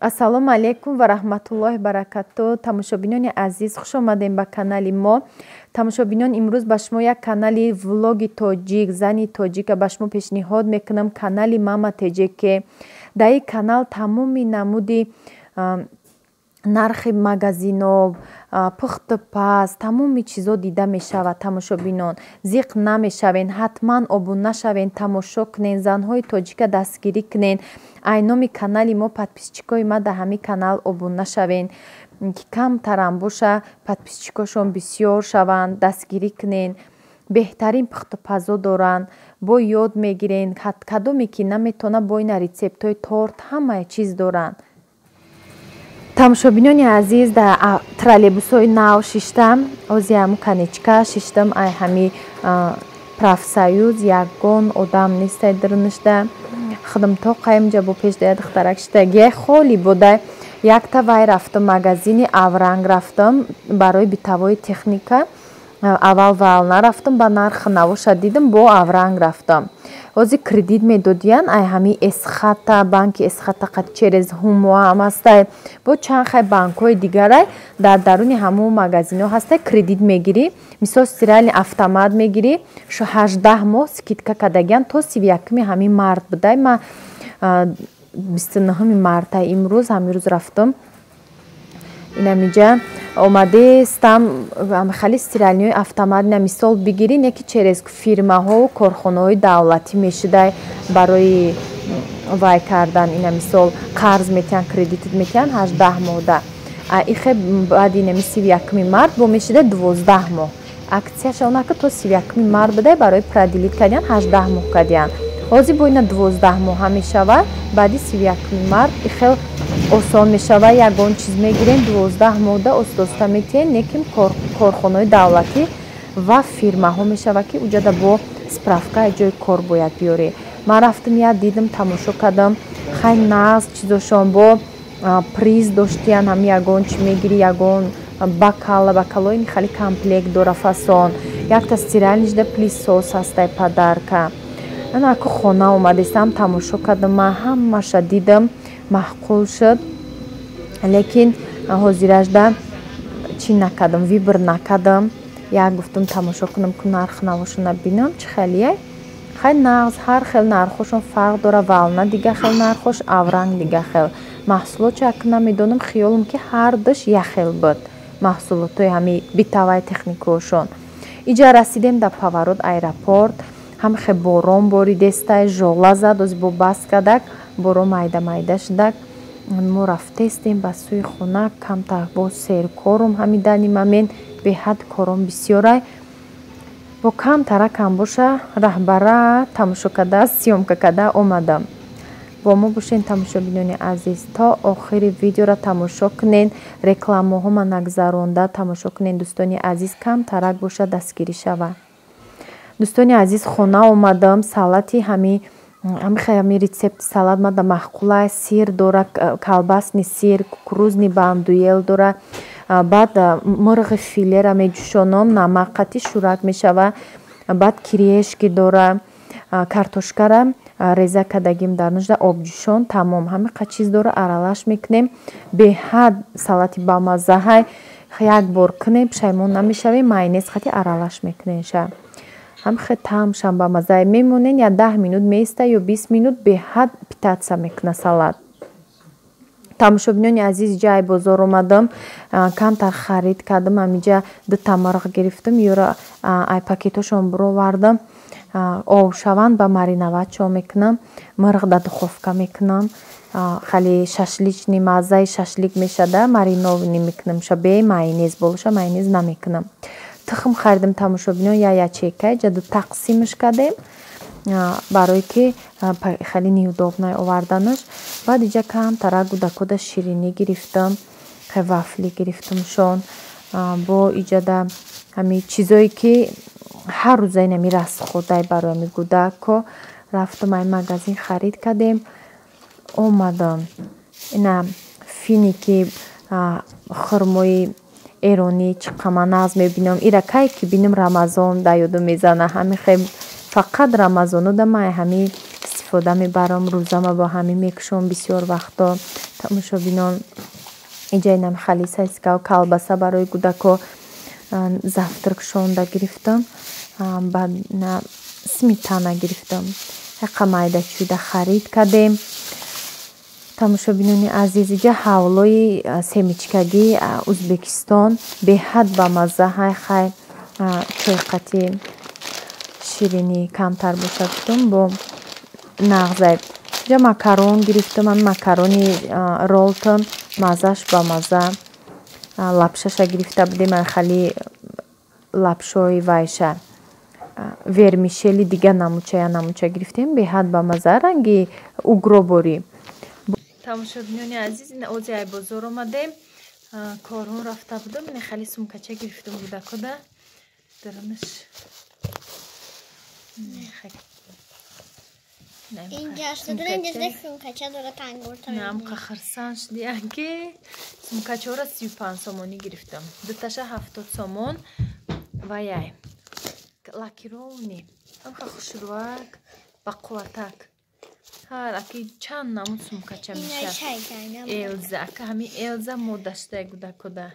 ассалому алайкум ва раҳматуллоҳи баракату. Тамошобинони азиз хуш омадем ба канали мо. Тамошобинон имрӯз ба шумо як канали влоги тоҷик зани тоҷика ба шумо пешниҳод мекунам. Канали мама теҷеке дар ин канал тамоми намуди нархи магазино пухту паст тамоми чизо дида мешавад тамошобинон. Зиқ намешавен ҳатман обуна шавен тамошо кунен занҳои тоҷика дастгирӣ кунен. Айноми канали мо подписчикои ма дар ҳамин канал обуна шавен ки камтарам боша подписчикошон бисёр шаванд дастгирӣ кунен. Беҳтарин пухтупазо доранд бо ёд мегирен. Кадоме ки наметавона бо ина рецептҳои торт ҳамаи чиз доранд тамошобинони азиз дар троллейбусҳои нав шиштам ози ҳаму канечка шиштам ай ҳами профсоюз ягон одам нестай дырнишда хидмто қаимҷа бо пешдая духтарак шитагия холи буда якта вай рафтам магазини авранг рафтам барои битавои техника. Аввал вал нарафтам ба нархи навоша дидам бо авранг рафтам ҳозир кредит медодиян ай ҳами эсхата банки эсхата через ҳумоа ҳам ҳастай. Бо чанд хай банкҳои дигарай дар даруни ҳамон магазинҳо ҳастай кредит мегирӣ. Мисол стирални автомат мегирӣ. Шу ҳаждаҳ моҳ скидка кардагиян то сиви якуми ҳамин март будай. Ма бисту нуҳуми марта имрӯз ҳамирӯз рафтам инамиҷа омадестам хали стиралниҳои автомат ина мисол бигирӣ не ки через фирмаҳо корхонаҳои давлатӣ мешидай барои вай кардан ина мисол қарз метиҳан кредитит метиҳан ҳаждаҳ моҳда ихе баъди инами сиви якуми март бо мешида дувоздаҳ моҳ. Аксияшонака то сиви якуми март будай барои проделит кардиян ҳаждаҳ моҳ кардиян ҳозир бо ина дувоздаҳ моҳа мешавад. Баъди сиви якуми март ихел осон мешавад ягон чиз мегирем дувоздаҳ мода остоста метиҳем. Лекин корхонаҳои давлатӣ ва фирмаҳо мешавад ки уҷада бо справка ҷои кор бояд биёре. Ман рафтам як дидам тамошо кардам. Хай нағз чизошон бо приз доштиян ҳам ягон чи мегирӣ ягон бакала бакалои хали комплект дора фасон. Якта стиралнижда плисос ҳастай падарка анаку хона омадестам тамошо кардам. Ман ҳамаша дидам маҳқул шуд. Лекин ҳозиражда чӣ накардам вибр накардам. Як гуфтам тамошо кунам ку нарх навошона бинам чӣ хелие хай нағз ҳар хел нархошон фарқ дора вална дига хел нархош авранг дига хел. Маҳсулот чак намедонам хиёлам ки ҳар душ яхел буд маҳсулотҳои ҳами битавай техникаошон иҷа расидем дар паворот аэропорт ҳамахе борон боридестай жола зад ози бо бас кардак боро майда майда шудак. Мо рафтестем ба сӯи хона камтар бо серкорум ҳамидани мамен беҳад кором бисёрай. Бо камтара кам боша раҳбара тамошо карда сиёмка карда омадам. Бо мо бошен тамошобинони азиз то охири видеора тамошо кунен рекламаҳома нагзаронда тамошо кунен дӯстони азиз камтарак боша дастгирӣ шавад дӯстони азиз хона омадам. Салати ҳами ҳами рецепти салат мада маҳқулай сир дора калбасни сир кукурузни бандуел дора. Баъд мурғи филера меҷӯшонам. Намақати шӯрак мешава. Баъд кирешки дора. Картошкара реза кардагим дар нӯшда обҷӯшон тамом. Ҳамиқа чиз дора? Аралаш мекунем. Беҳад салати бамаззаҳай. Як бор кунем пушаймон намешавем. Майонез хати аралаш мекунеша ҳамхе таъмшам ба маззае мемонен я даҳ минут меиста ё бист минут беҳад питатса мекуна салат. Тамошобинони азиз ҷай бозор омадам камтар харид кардам ҳамиҷа дута мирғ гирифтам ёра ай пакетошон бировардам обшаванд ба мариноватчо мекунам мирғ да духовка мекунам. Хали шашлични маззаи шашлик мешада мариновни мекунам. Ша бе майонез болуша майонез намекунам тухм харидем тамошобинон я ячекай ҷаду тақсимш кардем барое ки хеле неудобнай оварданаш. Баъд иҷа камтара гудакода ширинӣ гирифтам хе вафли гирифтамшон бо иҷада ҳами чизое ки ҳар рӯза инами расходай барои ами гудако рафтам ай магазин харид кардем. Омадам. Ина финики хурмои қама нағз мебинам? Ира кай ки бинам рамазон да ёдум мезана? Ҳамихе фақат рамазонуда май ҳами истифода мебарам. Рӯзама бо ҳамин мекушам бисёр вақто тамошобинон иҷа инам халисаискав калбаса барои кӯдако завтр кушонда гирифтам баъд сметана гирифтам. Ҳақа майдачӯда харид кардем тамошобинони азиз иҷа ҳавлои семичкагӣ узбекистон беҳад ба мазза ҳай хай чойқати ширинӣ камтар боша гуфтам бо нағзай. Ҷа макарон гирифтам ан макарони ролтон маззаш ба мазза лапшаша гирифта будем хали лапшои вайша вермишели дига намучая намуча гирифтем беҳад ба мазза. Ранги угроборӣ тамошобинони азиз озиай бозор омадем корҳон рафта будам. Хали сумкача гирифтам будакода даранаш қахарсан шудиаки. Сумкачаора сию панҷ сомонӣ гирифтам. Дуташа ҳафтод сомон. Ва яй лакировни амха хушрӯак ба ҳар аки чанд намуд сумкача мешавад элза ака ҳами элза модаштай гудакуда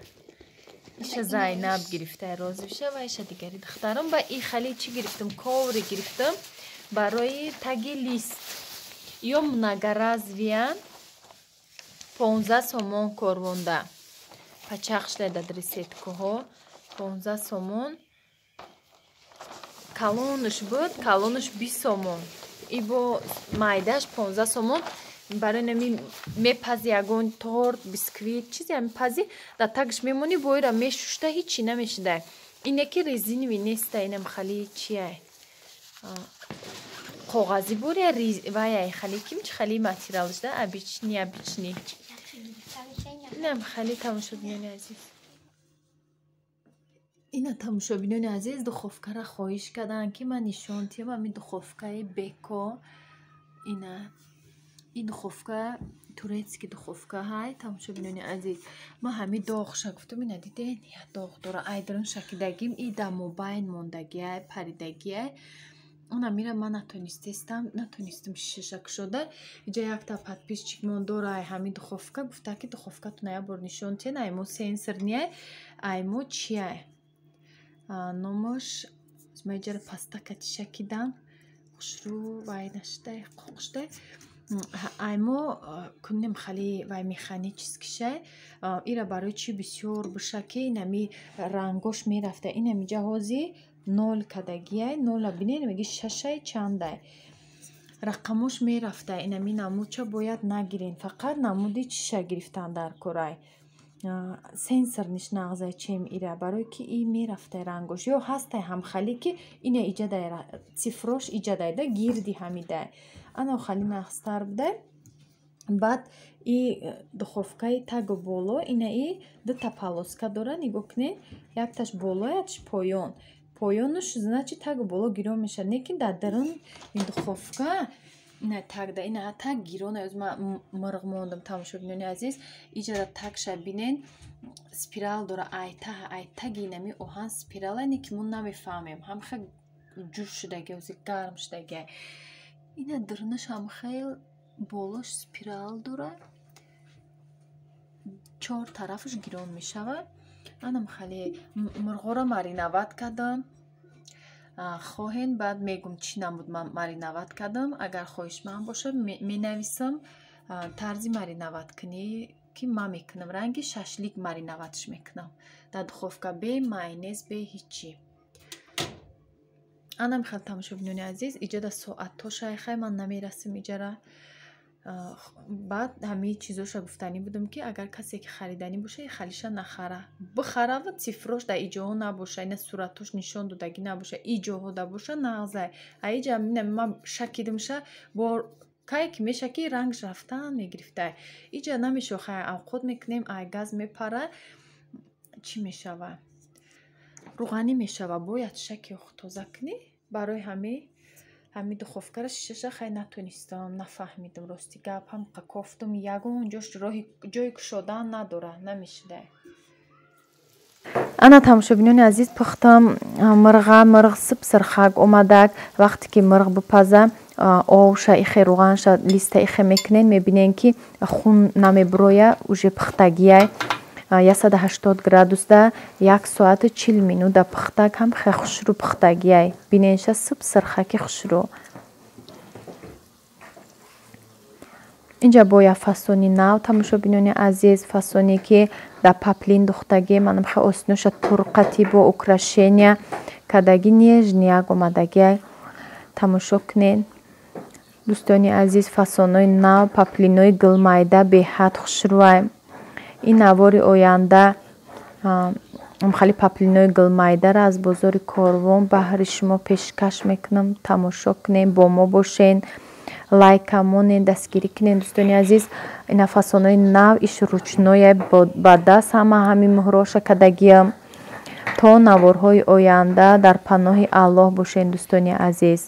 иша зайнаб гирифтай розӣ биша ва иша дигари духтарам. Ба и хали чӣ гирифтам? Ковре гирифтам. Барои таги лист. Ё многоразовиян понзда сомон корвонда. Пачахшдай дад ресеткаҳо понзда сомон. Калонуш буд калонуш бист сомон и бо майдаш понзда сомон барои нами мепази ягон торт бисквит чизе ами пази да тагш мемонӣ бо ира мешушта ҳичи намешуда ине ки резинови неста инам хали чияй коғази буря ваяй хали ким чи? Хали материалш да обични обични инам хали тамошобинони азиз ина тамошобинони азиз духовкара хоҳиш карданд ки ман нишон тиям ами духовкаи беко. Ина и духовка турецки духовка ҳай тамошобинони азиз. Ман ҳами доғша гуфтам ина диден я доғ дора айдарон шакидагим. И дар мобайн мондагиай паридагиай он амира ман натонистестам натонистам шиша кушода иҷа якта подписчикмон дорай ҳами духовка гуфта ки духовкатун аябор нишон тен аймо сенсор ниай аймо чиай номаш маҷара паста катиша кидам хушрӯ вайнаштай қоқштай аймо кунем хали вай механичес кишай ира барои чӣ бисёр буша ки инами рангош мерафта. Инами ҷаҳози нол кадагиай нола бинед меги шашай чандай. Рақамош мерафта. Инами намудча бояд нагирен. Фақат намуди чиша гирифтан дар корай сенсор ниш нағзай чем ира барое ки и мерафтай рангош ё ҳастай ҳамхали ки ина иҷадай цифрош иҷадайда гирди ҳамидай ано хали нағзтар будай баъд и духовкаи тагу боло ина и дута полоска дора нигоҳ кунед якташ боло якташ поён. Поёнуш значи тагу боло гирон мешавад. Лекин дар дарун духовка ина тагда ина так гирона ёз ма мирғ мондам тамошобинони азиз иҷара такша бинен спирал дора айта айтаги инами оҳан спирала ине ки мо намефаҳмем ҳамха ҷӯш шудаги ози гарм шудаги ина дурнаш ҳамхел болош спирал дора чор тарафаш гирон мешавад анам хеле мурғора мариноват кардам хоҳен баъд мегӯм чӣ намуд ман мариноват кардам. Агар хоҳишманд бошад менависам тарзи мариноваткунӣ ки ман мекунам. Ранги шашлик мариноватш мекунам. Дар духовка бе майонез бе ҳичӣ. Ана мехел тамошобинони азиз. Иҷада соатҳо шайхай ман намерасем иҷара баъд ҳамаи чизоша гуфтанӣ будам ки агар касе ки хариданӣ боша халиша нахара. Бихарава цифрош дар иҷоҳо набоша ина суратош нишон додагӣ набоша иҷоҳо да боша нағзай аиҷа ман шакидамша бо кае ки меша ки рангш рафтан мегирифта иҷа намешохай авқот мекунем ай газ мепара. Чӣ мешава? Руғанӣ мешава бояд шаки тоза кунӣ? Барои ҳамаи ҳами духовкара шишаша хай натонистам нафаҳмидам. Рости гап ҳамқа кофтум ягон ҷош роҳи ҷои кушодан надора намешуда ана тамошобинони азиз пухтам мирға мирғ сипсирхак омадак. Вақте ки мирғ бипаза овша ихе руғанша листа ихе мекунен мебинен ки хун намебуроя уже пухтагияй 180 градусда як соату чил минута пухтак ҳам хе хушрӯ пухтагияй биненша сипсирхаки хушрӯ инҷа бо як фасони нав тамошобинони азиз фасоне ки дар паплин духтагӣ манам хе осинуша турқати бо украшения кадаги нежнияк омадаги тамошо кунед. Дӯстони азиз фасонҳои нав паплинои гилмайда беҳад хушрӯай ин навори оянда хали паплинои гилмайдаро аз бозори корвон баҳри шумо пешкаш мекунам тамошо кунед бо мо бошед лайка монед дастгирӣ кунед дӯстони азиз ина фасонҳои нав иш ручное ба даст ҳама ҳамин муҳроша кадагиам то наворҳои оянда дар паноҳи аллоҳ бошед дӯстони азиз